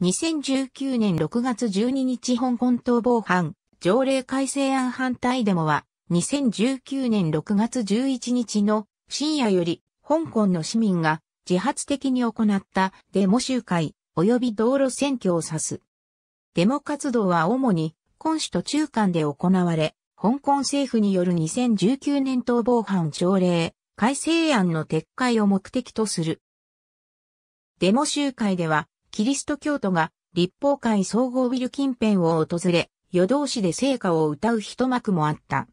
2019年6月12日香港逃亡犯条例改正案反対デモは2019年6月11日の深夜より香港の市民が自発的に行ったデモ集会及び道路選挙を指す。デモ活動は主に今首都中間で行われ、香港政府による2019年逃亡犯条例改正案の撤回を目的とする。デモ集会では、キリスト教徒が立法会総合ビル近辺を訪れ、夜通しで聖歌を歌う一幕もあった。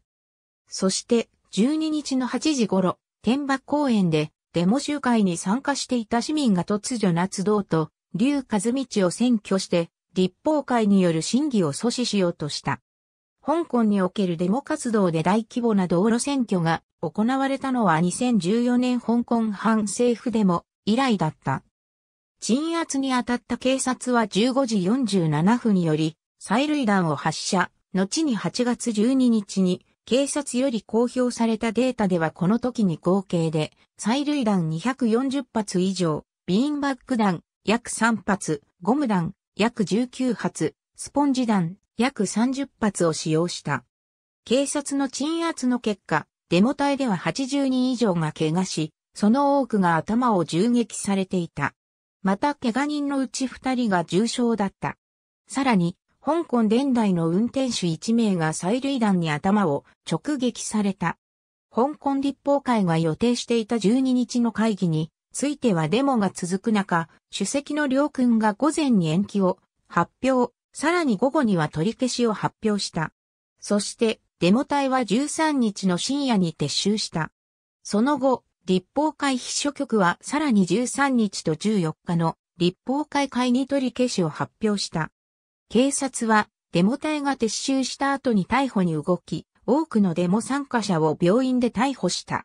そして、12日の8時頃、天馬公園でデモ集会に参加していた市民が突如夏道と、竜和道を占拠して、立法会による審議を阻止しようとした。香港におけるデモ活動で大規模な道路選挙が行われたのは2014年香港反政府デモ以来だった。鎮圧に当たった警察は15時47分により催涙弾を発射、後に8月12日に警察より公表されたデータではこの時に合計で催涙弾240発以上、ビーンバック弾約3発、ゴム弾約19発、スポンジ弾約30発を使用した。警察の鎮圧の結果、デモ隊では80人以上が怪我し、その多くが頭を銃撃されていた。また怪我人のうち2人が重傷だった。さらに、香港電台の運転手1名が催涙弾に頭を直撃された。香港立法会が予定していた12日の会議についてはデモが続く中、主席の両君が午前に延期を発表、さらに午後には取り消しを発表した。そして、デモ隊は13日の深夜に撤収した。その後、立法会秘書局はさらに13日と14日の立法会会議取り消しを発表した。警察はデモ隊が撤収した後に逮捕に動き、多くのデモ参加者を病院で逮捕した。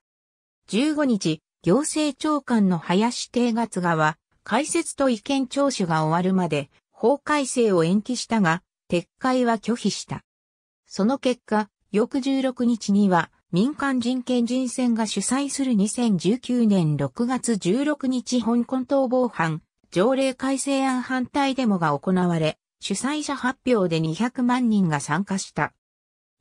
15日、行政長官の林定月がは、解説と意見聴取が終わるまで、法改正を延期したが、撤回は拒否した。その結果、翌16日には、民間人権人選が主催する2019年6月16日香港逃亡犯条例改正案反対デモが行われ、主催者発表で200万人が参加した。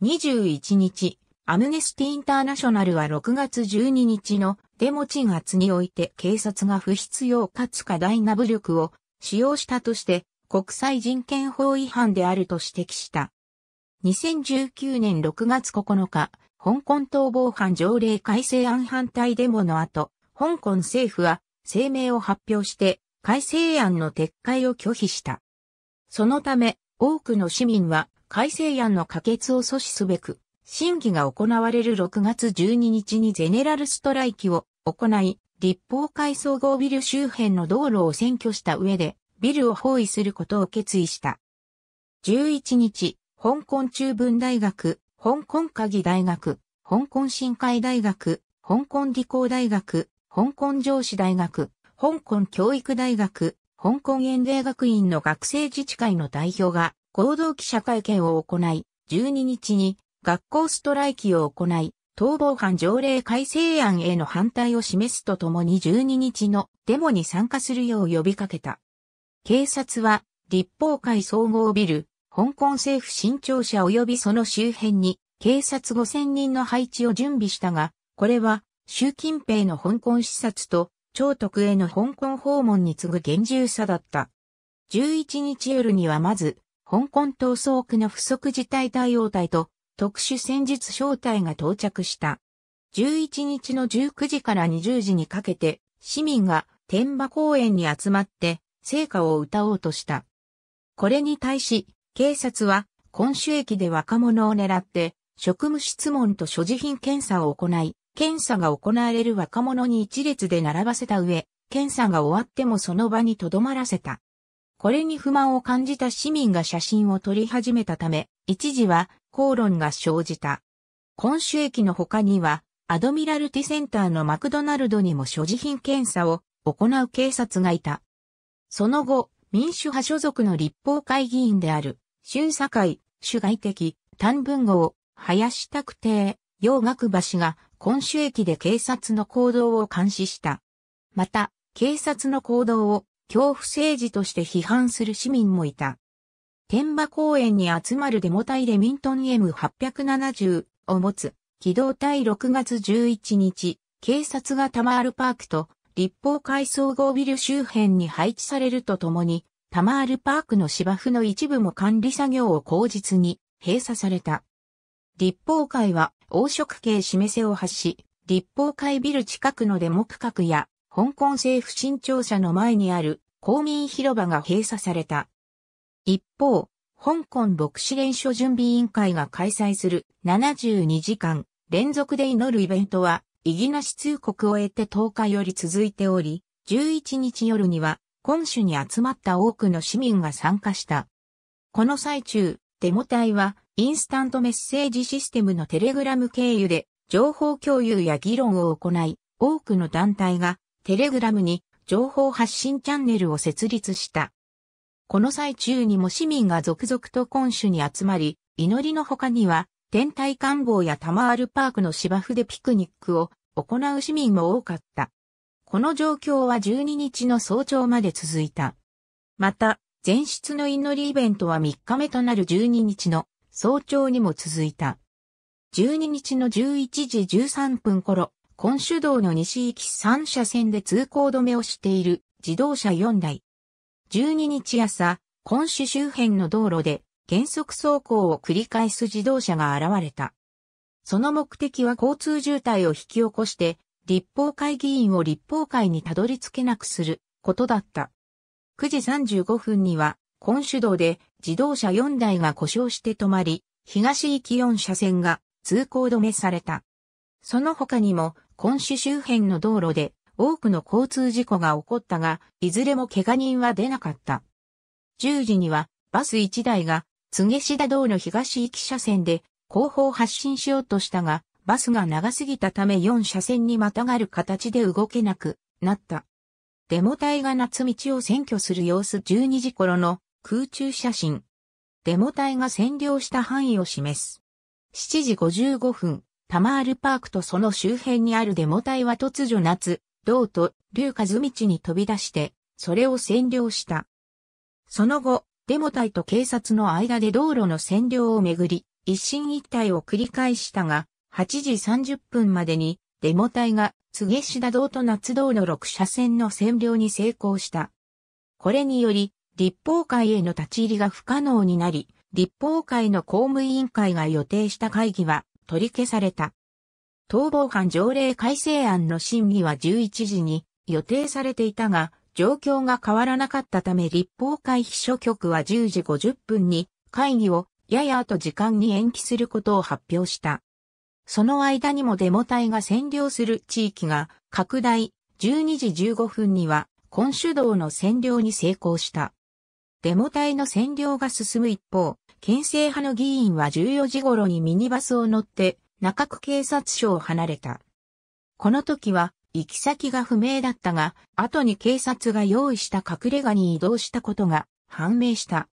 21日、アムネスティインターナショナルは6月12日のデモ鎮圧において警察が不必要かつ過大な武力を使用したとして国際人権法違反であると指摘した。2019年6月9日、香港逃亡犯条例改正案反対デモの後、香港政府は声明を発表して改正案の撤回を拒否した。そのため、多くの市民は改正案の可決を阻止すべく、審議が行われる6月12日にゼネラルストライキを行い、立法会総合ビル周辺の道路を占拠した上で、ビルを包囲することを決意した。11日、香港中文大学、香港科技大学、香港深海大学、香港理工大学、香港上司大学、香港教育大学、香港園芸学院の学生自治会の代表が合同記者会見を行い、12日に学校ストライキを行い、逃亡犯条例改正案への反対を示すとともに12日のデモに参加するよう呼びかけた。警察は立法会総合ビル、香港政府新庁舎及びその周辺に警察5000人の配置を準備したが、これは習近平の香港視察と超特への香港訪問に次ぐ厳重さだった。11日夜にはまず、香港逃走区の不足事態対応隊と特殊戦術招待が到着した。11日の19時から20時にかけて、市民が天馬公園に集まって聖歌を歌おうとした。これに対し、警察は、今週駅で若者を狙って、職務質問と所持品検査を行い、検査が行われる若者に一列で並ばせた上、検査が終わってもその場に留まらせた。これに不満を感じた市民が写真を撮り始めたため、一時は口論が生じた。今週駅の他には、アドミラルティセンターのマクドナルドにも所持品検査を行う警察がいた。その後、民主派所属の立法会議員である、春境、主外的、短文豪、林拓帝、洋学橋が今週駅で警察の行動を監視した。また、警察の行動を恐怖政治として批判する市民もいた。天馬公園に集まるデモ隊レミントン M870 を持つ機動隊6月11日、警察がタマールパークと立法会総合ビル周辺に配置されるとともに、タマールパークの芝生の一部も管理作業を口実に閉鎖された。立法会は黄色系示せを発し、立法会ビル近くのデモ区画や香港政府新庁舎の前にある公民広場が閉鎖された。一方、香港牧師連所準備委員会が開催する72時間連続で祈るイベントは、意義なし通告を得て10日より続いており、11日夜には、今主に集まった多くの市民が参加した。この最中、デモ隊は、インスタントメッセージシステムのテレグラム経由で、情報共有や議論を行い、多くの団体が、テレグラムに情報発信チャンネルを設立した。この最中にも市民が続々と今主に集まり、祈りの他には、天体観望やタマールパークの芝生でピクニックを行う市民も多かった。この状況は12日の早朝まで続いた。また、前室の祈りイベントは3日目となる12日の早朝にも続いた。12日の11時13分頃、今主道の西行き3車線で通行止めをしている自動車4台。12日朝、今主周辺の道路で減速走行を繰り返す自動車が現れた。その目的は交通渋滞を引き起こして、立法会議員を立法会にたどり着けなくすることだった。9時35分には、今主道で自動車4台が故障して止まり、東行き4車線が通行止めされた。その他にも、今主周辺の道路で多くの交通事故が起こったが、いずれも怪我人は出なかった。10時にはバス1台が津下田道の東行き車線で後方発進しようとしたが、バスが長すぎたため4車線にまたがる形で動けなくなった。デモ隊が夏道を占拠する様子12時頃の空中写真。デモ隊が占領した範囲を示す。7時55分、タマールパークとその周辺にあるデモ隊は突如夏、道と竜和道に飛び出して、それを占領した。その後、デモ隊と警察の間で道路の占領をめぐり、一進一退を繰り返したが、8時30分までに、デモ隊が、津下志田道と夏道の6車線の占領に成功した。これにより、立法会への立ち入りが不可能になり、立法会の公務委員会が予定した会議は取り消された。逃亡犯条例改正案の審議は11時に予定されていたが、状況が変わらなかったため立法会秘書局は10時50分に会議をやや後時間に延期することを発表した。その間にもデモ隊が占領する地域が拡大、12時15分には今主導の占領に成功した。デモ隊の占領が進む一方、県政派の議員は14時頃にミニバスを乗って中区警察署を離れた。この時は行き先が不明だったが、後に警察が用意した隠れ家に移動したことが判明した。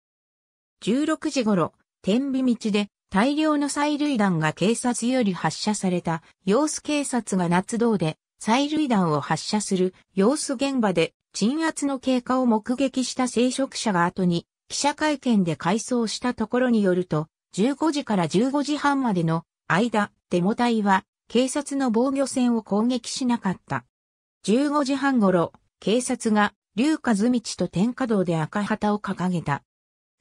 16時頃、天美道で大量の催涙弾が警察より発射された様子警察が夏道で催涙弾を発射する様子現場で鎮圧の経過を目撃した聖職者が後に記者会見で回想したところによると15時から15時半までの間、デモ隊は警察の防御線を攻撃しなかった。15時半頃、警察が、竜和道と天下道で赤旗を掲げた。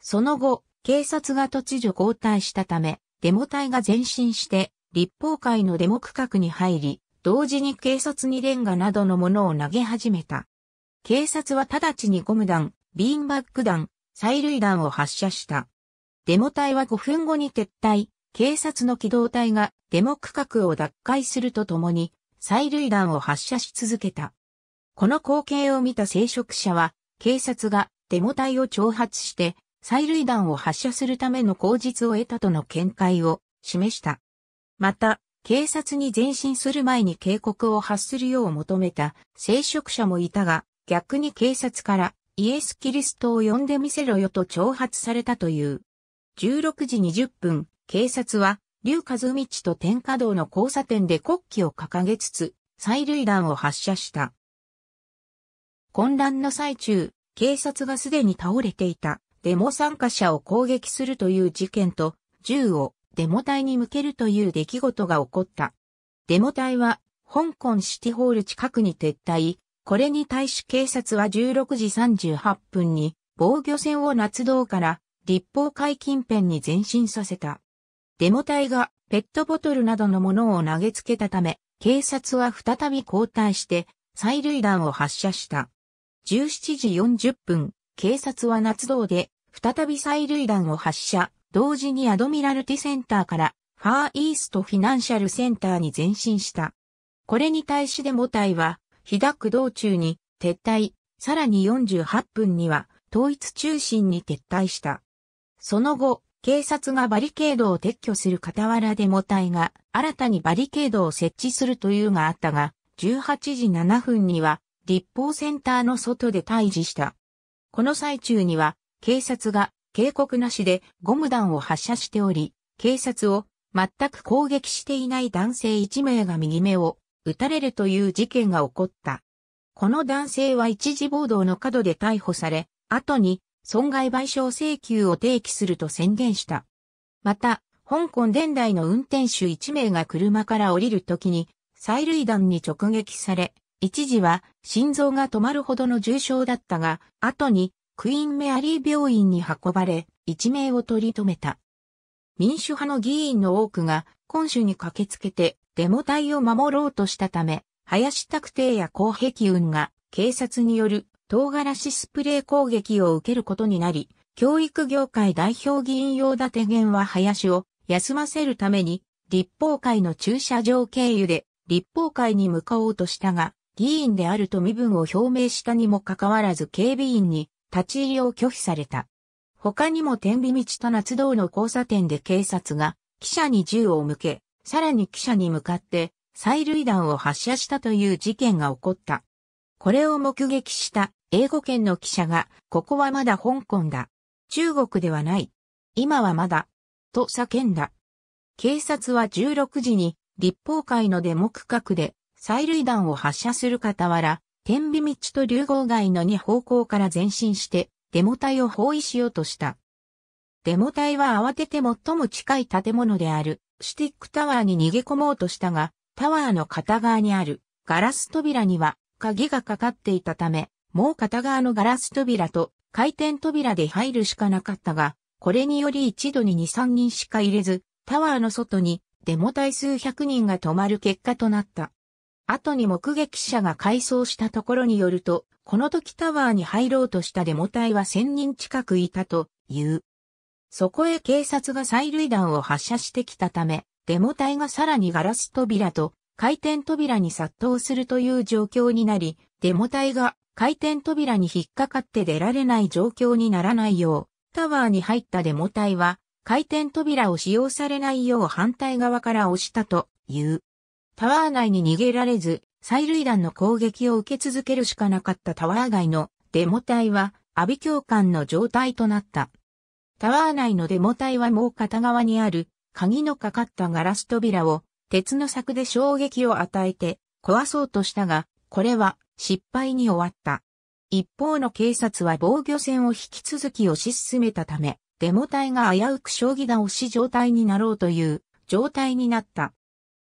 その後、警察が突如交代したため、デモ隊が前進して、立法会のデモ区画に入り、同時に警察にレンガなどのものを投げ始めた。警察は直ちにゴム弾、ビーンバック弾、催涙弾を発射した。デモ隊は5分後に撤退、警察の機動隊がデモ区画を奪回するとともに、催涙弾を発射し続けた。この光景を見た聖職者は、警察がデモ隊を挑発して、催涙弾を発射するための口実を得たとの見解を示した。また、警察に前進する前に警告を発するよう求めた聖職者もいたが、逆に警察からイエス・キリストを呼んでみせろよと挑発されたという。16時20分、警察は、竜和道と天下道の交差点で国旗を掲げつつ、催涙弾を発射した。混乱の最中、警察がすでに倒れていたデモ参加者を攻撃するという事件と銃をデモ隊に向けるという出来事が起こった。デモ隊は香港シティホール近くに撤退。これに対し警察は16時38分に防御線を夏道から立法会近辺に前進させた。デモ隊がペットボトルなどのものを投げつけたため、警察は再び交代して催涙弾を発射した。17時40分、警察は夏道で再び催涙弾を発射、同時にアドミラルティセンターからファーイーストフィナンシャルセンターに前進した。これに対しデモ隊は、被爆道中に撤退、さらに48分には統一中心に撤退した。その後、警察がバリケードを撤去する傍らデモ隊が新たにバリケードを設置するというがあったが、18時7分には立法センターの外で退治した。この最中には警察が警告なしでゴム弾を発射しており、警察を全く攻撃していない男性1名が右目を撃たれるという事件が起こった。この男性は一時暴動の角で逮捕され、後に損害賠償請求を提起すると宣言した。また、香港電台の運転手1名が車から降りるときに、催涙弾に直撃され、一時は心臓が止まるほどの重傷だったが、後にクイーンメアリー病院に運ばれ、一命を取り留めた。民主派の議員の多くが、今週に駆けつけて、デモ隊を守ろうとしたため、林拓帝や高壁雲が警察による唐辛子スプレー攻撃を受けることになり、教育業界代表議員用立源は林を休ませるために、立法会の駐車場経由で立法会に向かおうとしたが、議員であると身分を表明したにもかかわらず警備員に立ち入りを拒否された。他にも天秤道と夏道の交差点で警察が記者に銃を向け、さらに記者に向かって催涙弾を発射したという事件が起こった。これを目撃した英語圏の記者が、ここはまだ香港だ。中国ではない。今はまだ。と叫んだ。警察は16時に立法会のデモ区画で催涙弾を発射する傍ら、天美道と流合街の2方向から前進してデモ隊を包囲しようとした。デモ隊は慌てて最も近い建物であるスティックタワーに逃げ込もうとしたが、タワーの片側にあるガラス扉には鍵がかかっていたため、もう片側のガラス扉と回転扉で入るしかなかったが、これにより一度に2、3人しか入れず、タワーの外にデモ隊数百人が止まる結果となった。後に目撃者が回想したところによると、この時タワーに入ろうとしたデモ隊は1000人近くいたという。そこへ警察が催涙弾を発射してきたため、デモ隊がさらにガラス扉と回転扉に殺到するという状況になり、デモ隊が回転扉に引っかかって出られない状況にならないよう、タワーに入ったデモ隊は、回転扉を使用されないよう反対側から押したという。タワー内に逃げられず、催涙弾の攻撃を受け続けるしかなかったタワー外のデモ隊は、阿鼻教官の状態となった。タワー内のデモ隊はもう片側にある鍵のかかったガラス扉を鉄の柵で衝撃を与えて壊そうとしたが、これは失敗に終わった。一方の警察は防御線を引き続き推し進めたため、デモ隊が危うく将棋倒し状態になろうという状態になった。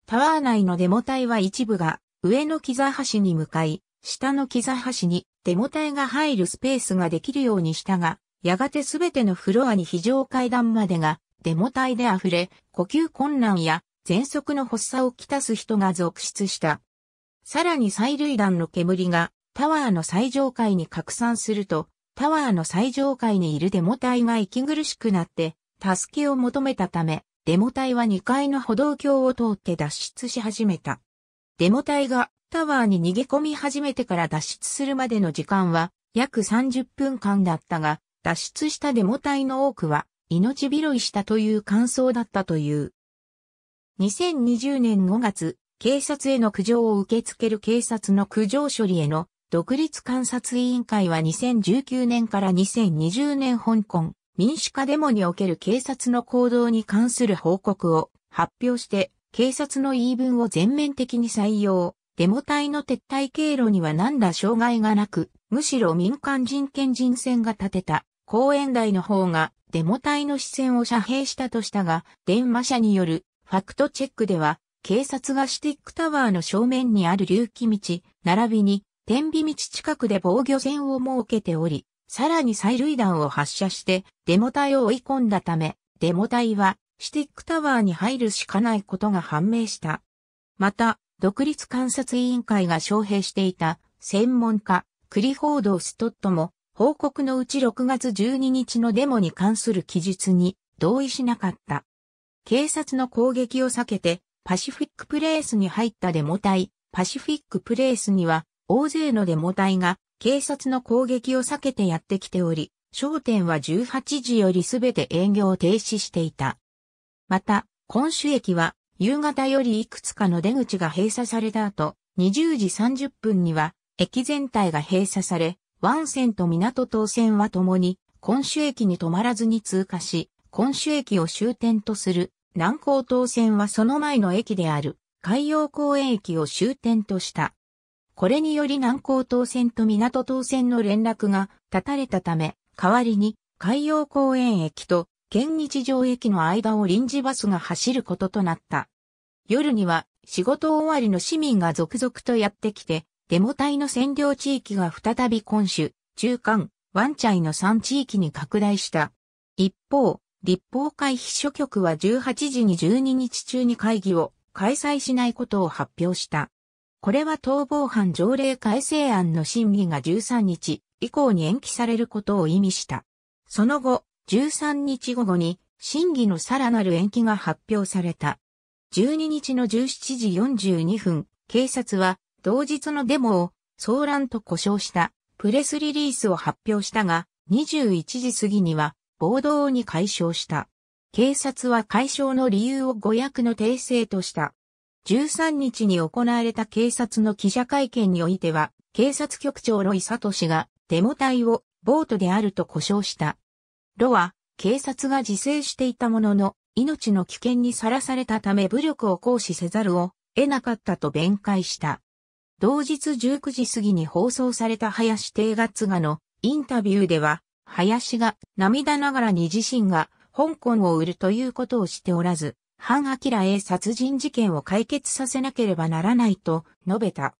タワー内のデモ隊は一部が上の木座橋に向かい、下の木座橋にデモ隊が入るスペースができるようにしたが、やがてすべてのフロアに非常階段までがデモ隊で溢れ、呼吸困難や喘息の発作をきたす人が続出した。さらに催涙弾の煙がタワーの最上階に拡散すると、タワーの最上階にいるデモ隊が息苦しくなって、助けを求めたため、デモ隊は2階の歩道橋を通って脱出し始めた。デモ隊がタワーに逃げ込み始めてから脱出するまでの時間は約30分間だったが、脱出したデモ隊の多くは命拾いしたという感想だったという。2020年5月、警察への苦情を受け付ける警察の苦情処理への独立監察委員会は2019年から2020年香港民主化デモにおける警察の行動に関する報告を発表して警察の言い分を全面的に採用、デモ隊の撤退経路には何ら障害がなく、むしろ民間人権人選が建てた。公園台の方がデモ隊の視線を遮蔽したとしたが、電話社によるファクトチェックでは、警察がシティックタワーの正面にある隆起道、並びに天火道近くで防御線を設けており、さらに催涙弾を発射してデモ隊を追い込んだため、デモ隊はシティックタワーに入るしかないことが判明した。また、独立監察委員会が招聘していた専門家、クリフォード・ストットも、報告のうち6月12日のデモに関する記述に同意しなかった。警察の攻撃を避けて、パシフィックプレースに入ったデモ隊、パシフィックプレースには、大勢のデモ隊が警察の攻撃を避けてやってきており、商店は18時よりすべて営業を停止していた。また、今主駅は夕方よりいくつかの出口が閉鎖された後、20時30分には駅全体が閉鎖され、湾線と港東線はともに今主駅に止まらずに通過し、今主駅を終点とする南港東線はその前の駅である海洋公園駅を終点とした。これにより南港東線と港東線の連絡が断たれたため、代わりに海洋公園駅と県日常駅の間を臨時バスが走ることとなった。夜には仕事終わりの市民が続々とやってきて、デモ隊の占領地域が再び今週、中間、ワンチャイの3地域に拡大した。一方、立法会秘書局は18時に12日中に会議を開催しないことを発表した。これは逃亡犯条例改正案の審議が13日以降に延期されることを意味した。その後、13日午後に審議のさらなる延期が発表された。12日の17時42分、警察は同日のデモを騒乱と呼称したプレスリリースを発表したが、21時過ぎには暴動に解消した。警察は解消の理由を誤訳の訂正とした。13日に行われた警察の記者会見においては、警察局長ロイサト氏がデモ隊をボートであると呼称した。ロは、警察が自制していたものの、命の危険にさらされたため武力を行使せざるを得なかったと弁解した。同日19時過ぎに放送された林定月画のインタビューでは、林が涙ながらに自身が香港を売るということをしておらず、ハン・アキラへ殺人事件を解決させなければならないと述べた。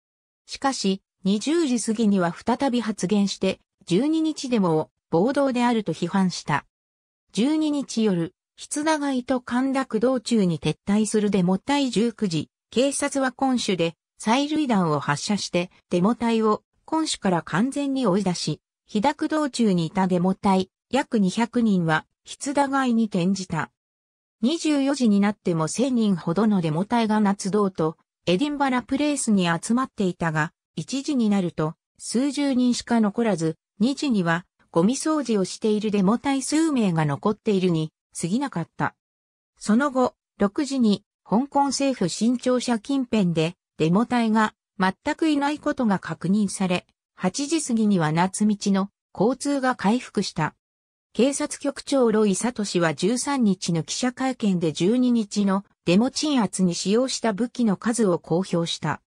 しかし、20時過ぎには再び発言して、12日でも暴動であると批判した。12日夜、筆長と陥落道中に撤退するデモ隊19時、警察は今種で催涙弾を発射してデモ隊を今種から完全に追い出し、被爆道中にいたデモ隊約200人は筆長に転じた。24時になっても1000人ほどのデモ隊が夏道とエディンバラプレイスに集まっていたが、1時になると数十人しか残らず、2時にはゴミ掃除をしているデモ隊数名が残っているに過ぎなかった。その後、6時に香港政府新庁舎近辺でデモ隊が全くいないことが確認され、8時過ぎには夏道の交通が回復した。警察局長ロイサト氏は13日の記者会見で12日のデモ鎮圧に使用した武器の数を公表した。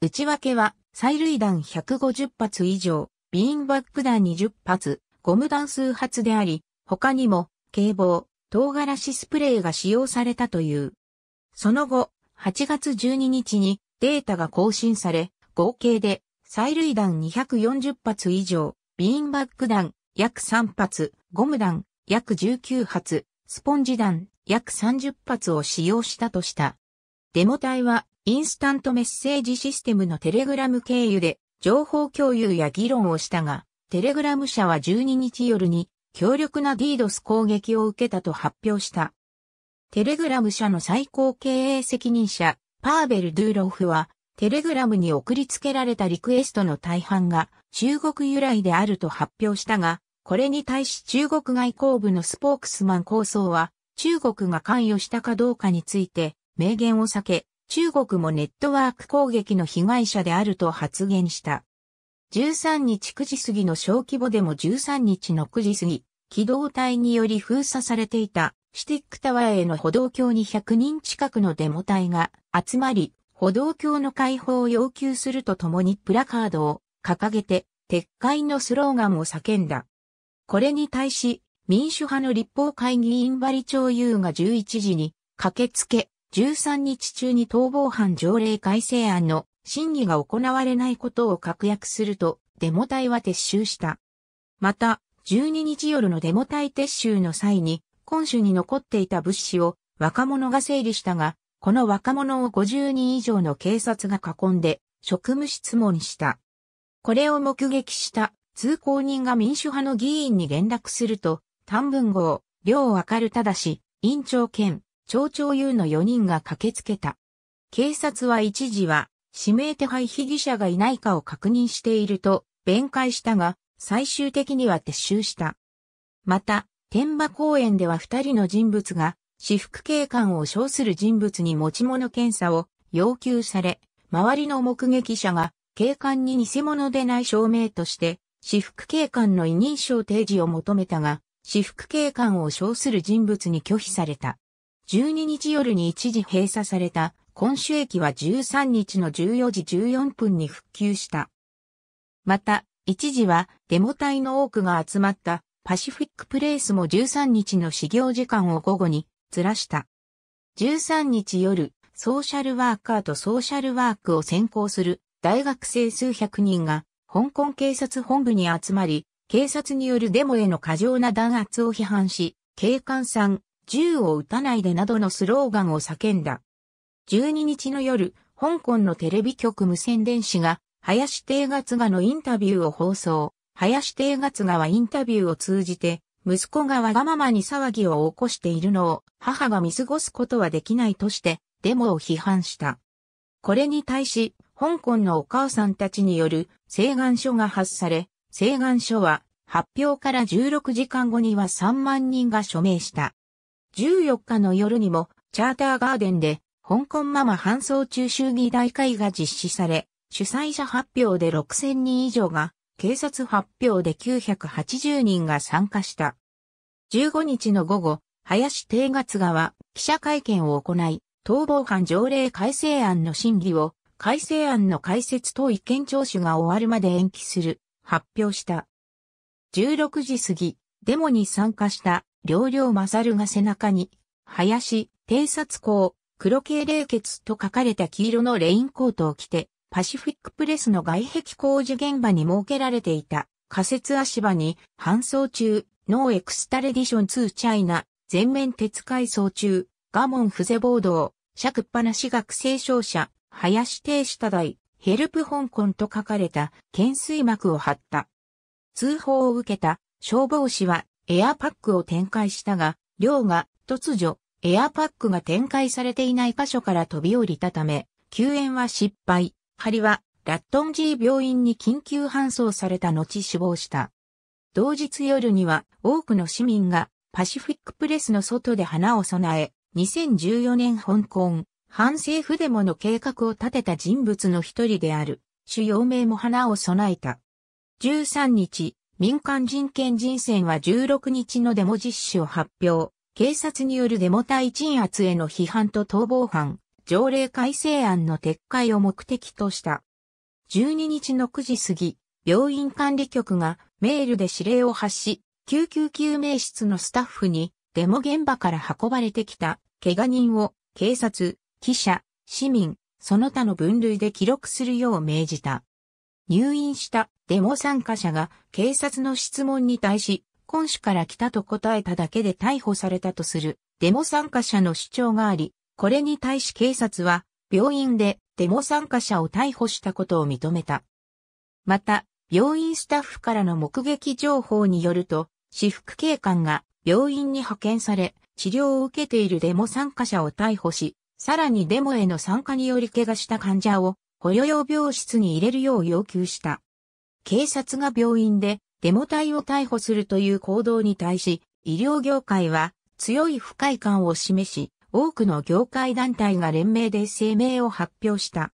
内訳は催涙弾150発以上、ビーンバック弾20発、ゴム弾数発であり、他にも、警棒、唐辛子スプレーが使用されたという。その後、8月12日にデータが更新され、合計で催涙弾240発以上、ビーンバック弾約3発、ゴム弾約19発、スポンジ弾約30発を使用したとした。デモ隊はインスタントメッセージシステムのテレグラム経由で情報共有や議論をしたが、テレグラム社は12日夜に強力な DDoS 攻撃を受けたと発表した。テレグラム社の最高経営責任者、パーベル・ドゥーロフは、テレグラムに送りつけられたリクエストの大半が中国由来であると発表したが、これに対し中国外交部のスポークスマン構想は、中国が関与したかどうかについて明言を避け、中国もネットワーク攻撃の被害者であると発言した。13日9時過ぎの小規模でも13日の9時過ぎ、機動隊により封鎖されていたシティックタワーへの歩道橋に100人近くのデモ隊が集まり、歩道橋の開放を要求するとともにプラカードを掲げて撤回のスローガンを叫んだ。これに対し、民主派の立法会議員バリ町優が11時に駆けつけ、13日中に逃亡犯条例改正案の審議が行われないことを確約すると、デモ隊は撤収した。また、12日夜のデモ隊撤収の際に、今週に残っていた物資を若者が整理したが、この若者を50人以上の警察が囲んで職務質問した。これを目撃した通行人が民主派の議員に連絡すると、短文号、両わかるただし、委員長兼、町長優の4人が駆けつけた。警察は一時は、指名手配被疑者がいないかを確認していると、弁解したが、最終的には撤収した。また、天馬公園では二人の人物が、私服警官を称する人物に持ち物検査を要求され、周りの目撃者が警官に偽物でない証明として、私服警官の委任証提示を求めたが、私服警官を称する人物に拒否された。12日夜に一時閉鎖された今週駅は13日の14時14分に復旧した。また、一時はデモ隊の多くが集まったパシフィックプレイスも13日の始業時間を午後にずらした。13日夜、ソーシャルワーカーとソーシャルワークを専攻する大学生数百人が香港警察本部に集まり、警察によるデモへの過剰な弾圧を批判し、警官さん、銃を撃たないでなどのスローガンを叫んだ。12日の夜、香港のテレビ局無線電子が、林定月賀のインタビューを放送。林定月賀はインタビューを通じて、息子がわがままに騒ぎを起こしているのを母が見過ごすことはできないとしてデモを批判した。これに対し、香港のお母さんたちによる請願書が発され、請願書は発表から16時間後には3万人が署名した。14日の夜にもチャーターガーデンで香港ママ搬送中衆議大会が実施され、主催者発表で6000人以上が警察発表で980人が参加した。15日の午後、林定月川記者会見を行い、逃亡犯条例改正案の審議を、改正案の解説と意見聴取が終わるまで延期する、発表した。16時過ぎ、デモに参加した、両両勝が背中に、林、偵察校、黒系冷血と書かれた黄色のレインコートを着て、パシフィックプレスの外壁工事現場に設けられていた仮設足場に搬送中、ノーエクスタレディション2チャイナ、全面鉄改装中、ガモンフゼボードを、尺っぱなし学生商社、林停止多大、ヘルプ香港と書かれた懸垂幕を貼った。通報を受けた消防士はエアパックを展開したが、寮が突如エアパックが展開されていない箇所から飛び降りたため、救援は失敗。ハリはラットンジー病院に緊急搬送された後死亡した。同日夜には多くの市民がパシフィックプレスの外で花を備え、2014年香港反政府デモの計画を立てた人物の一人である、主要名も花を備えた。13日、民間人権人選は16日のデモ実施を発表。警察によるデモ隊鎮圧への批判と逃亡犯、条例改正案の撤回を目的とした。12日の9時過ぎ、病院管理局がメールで指令を発し、救急救命室のスタッフにデモ現場から運ばれてきた怪我人を警察、記者、市民、その他の分類で記録するよう命じた。入院したデモ参加者が警察の質問に対し、今種から来たと答えただけで逮捕されたとするデモ参加者の主張があり、これに対し警察は、病院でデモ参加者を逮捕したことを認めた。また、病院スタッフからの目撃情報によると、私服警官が病院に派遣され、治療を受けているデモ参加者を逮捕し、さらにデモへの参加により怪我した患者を保養用病室に入れるよう要求した。警察が病院でデモ隊を逮捕するという行動に対し、医療業界は強い不快感を示し、多くの業界団体が連名で声明を発表した。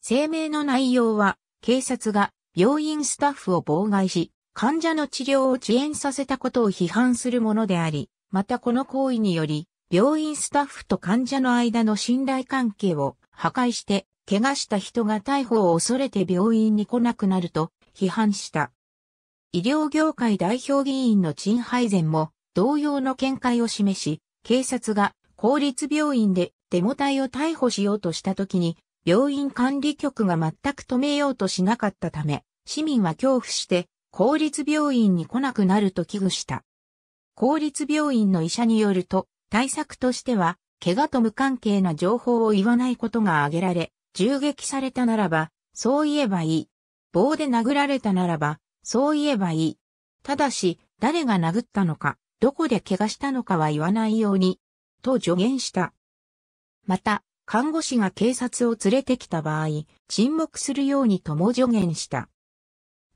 声明の内容は、警察が病院スタッフを妨害し、患者の治療を遅延させたことを批判するものであり、またこの行為により、病院スタッフと患者の間の信頼関係を破壊して、怪我した人が逮捕を恐れて病院に来なくなると批判した。医療業界代表議員のチンハイゼンも同様の見解を示し、警察が公立病院でデモ隊を逮捕しようとした時に、病院管理局が全く止めようとしなかったため、市民は恐怖して公立病院に来なくなると危惧した。公立病院の医者によると、対策としては、怪我と無関係な情報を言わないことが挙げられ、銃撃されたならば、そう言えばいい。棒で殴られたならば、そう言えばいい。ただし、誰が殴ったのか、どこで怪我したのかは言わないように、と助言した。また、看護師が警察を連れてきた場合、沈黙するようにとも助言した。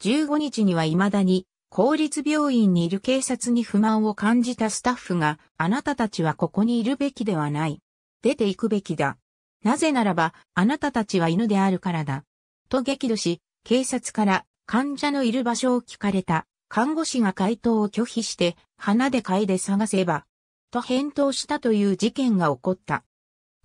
15日には未だに公立病院にいる警察に不満を感じたスタッフが、あなたたちはここにいるべきではない。出て行くべきだ。なぜならば、あなたたちは犬であるからだ。と激怒し、警察から患者のいる場所を聞かれた。看護師が回答を拒否して、花で嗅いで探せば、と返答したという事件が起こった。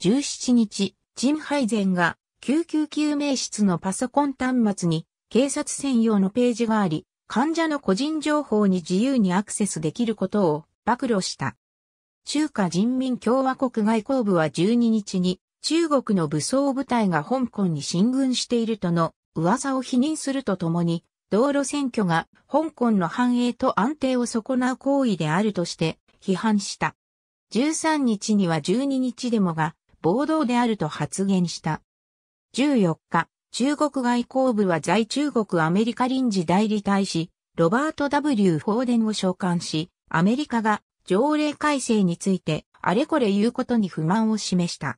17日、ジンハイゼンが救急救命室のパソコン端末に警察専用のページがあり、患者の個人情報に自由にアクセスできることを暴露した。中華人民共和国外交部は12日に中国の武装部隊が香港に進軍しているとの噂を否認するとともに、道路選挙が香港の繁栄と安定を損なう行為であるとして批判した。13日には12日デモが暴動であると発言した。14日、中国外交部は在中国アメリカ臨時代理大使、ロバート W. フォーデンを召喚し、アメリカが条例改正についてあれこれ言うことに不満を示した。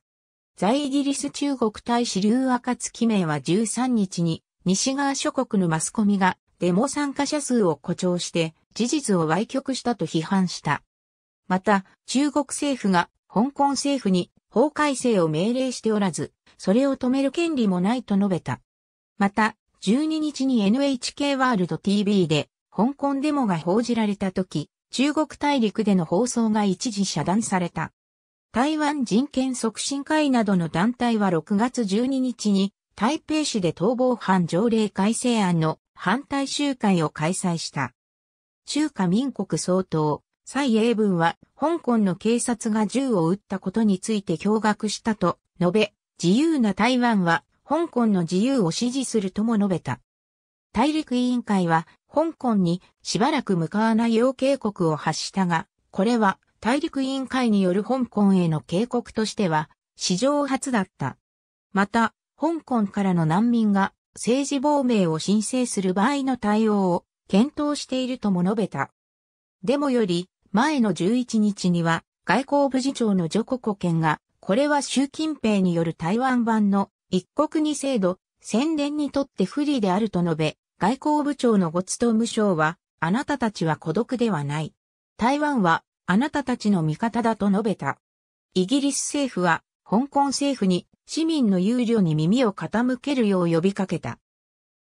在イギリス中国大使劉赤月名は13日に西側諸国のマスコミがデモ参加者数を誇張して事実を歪曲したと批判した。また、中国政府が香港政府に法改正を命令しておらず、それを止める権利もないと述べた。また、12日に NHK ワールド TV で香港デモが報じられた時、中国大陸での放送が一時遮断された。台湾人権促進会などの団体は6月12日に台北市で逃亡犯条例改正案の反対集会を開催した。中華民国総統、蔡英文は香港の警察が銃を撃ったことについて驚愕したと述べ、自由な台湾は香港の自由を支持するとも述べた。大陸委員会は香港にしばらく向かわないよう警告を発したが、これは大陸委員会による香港への警告としては史上初だった。また、香港からの難民が政治亡命を申請する場合の対応を検討しているとも述べた。デモより前の11日には外交部次長のジョココ県がこれは習近平による台湾版の一国二制度、宣伝にとって不利であると述べ、外交部長のゴツトム省は、あなたたちは孤独ではない。台湾は、あなたたちの味方だと述べた。イギリス政府は、香港政府に市民の憂慮に耳を傾けるよう呼びかけた。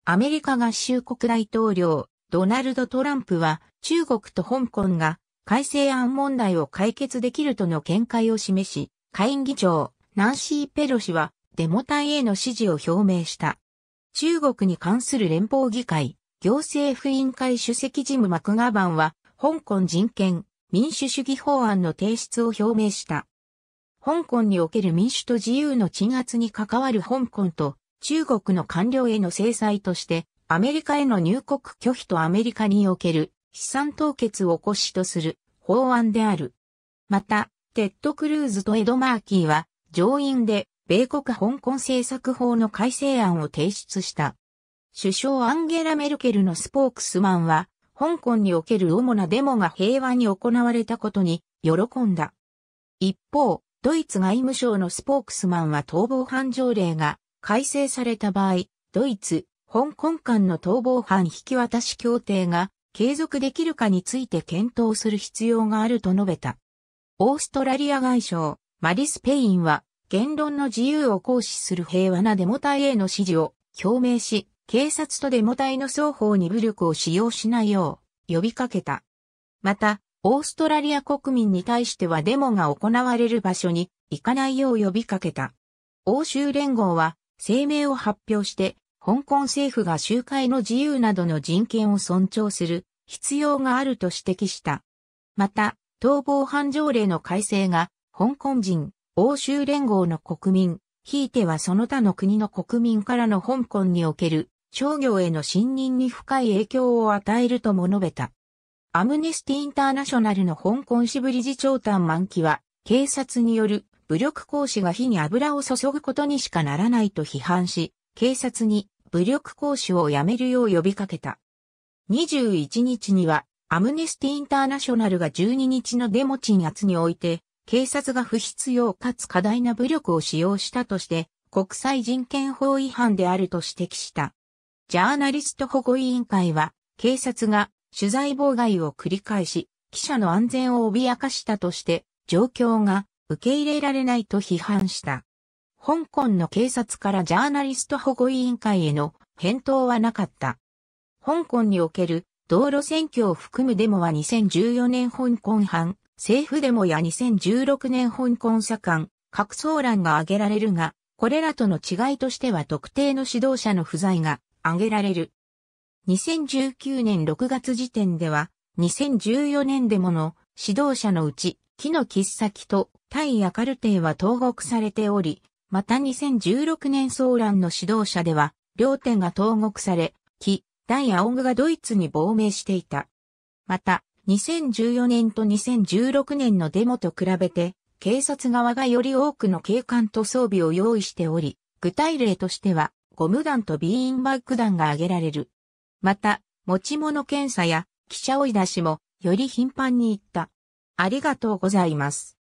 アメリカ合衆国大統領、ドナルド・トランプは、中国と香港が改正案問題を解決できるとの見解を示し、下院議長、ナンシー・ペロ氏は、デモ隊への支持を表明した。中国に関する連邦議会、行政府委員会主席ジム・マクガバンは、香港人権、民主主義法案の提出を表明した。香港における民主と自由の鎮圧に関わる香港と中国の官僚への制裁として、アメリカへの入国拒否とアメリカにおける資産凍結を骨子とする法案である。また、テッド・クルーズとエド・マーキーは上院で米国香港政策法の改正案を提出した。首相アンゲラ・メルケルのスポークスマンは、香港における主なデモが平和に行われたことに喜んだ。一方、ドイツ外務省のスポークスマンは逃亡犯条例が改正された場合、ドイツ、香港間の逃亡犯引き渡し協定が継続できるかについて検討する必要があると述べた。オーストラリア外相、マリス・ペインは、言論の自由を行使する平和なデモ隊への支持を表明し、警察とデモ隊の双方に武力を使用しないよう呼びかけた。また、オーストラリア国民に対してはデモが行われる場所に行かないよう呼びかけた。欧州連合は声明を発表して、香港政府が集会の自由などの人権を尊重する必要があると指摘した。また、逃亡犯条例の改正が、香港人、欧州連合の国民、ひいてはその他の国の国民からの香港における商業への信任に深い影響を与えるとも述べた。アムネスティ・インターナショナルの香港支部理事長丹満期は、警察による武力行使が火に油を注ぐことにしかならないと批判し、警察に武力行使をやめるよう呼びかけた。21日には、アムネスティ・インターナショナルが12日のデモ鎮圧において、警察が不必要かつ過大な武力を使用したとして、国際人権法違反であると指摘した。ジャーナリスト保護委員会は、警察が取材妨害を繰り返し、記者の安全を脅かしたとして、状況が受け入れられないと批判した。香港の警察からジャーナリスト保護委員会への返答はなかった。香港における道路選挙を含むデモは2014年香港反政府デモや2016年香港左官、各総欄が挙げられるが、これらとの違いとしては特定の指導者の不在が挙げられる。2019年6月時点では、2014年デモの指導者のうち、木の切っ先と対アカルテイは投獄されており、また2016年ソーランの指導者では、両点が投獄され、木、大青具がドイツに亡命していた。また、2014年と2016年のデモと比べて、警察側がより多くの警官と装備を用意しており、具体例としては、ゴム弾とビーンバッグ弾が挙げられる。また、持ち物検査や記者追い出しもより頻繁に行った。ありがとうございます。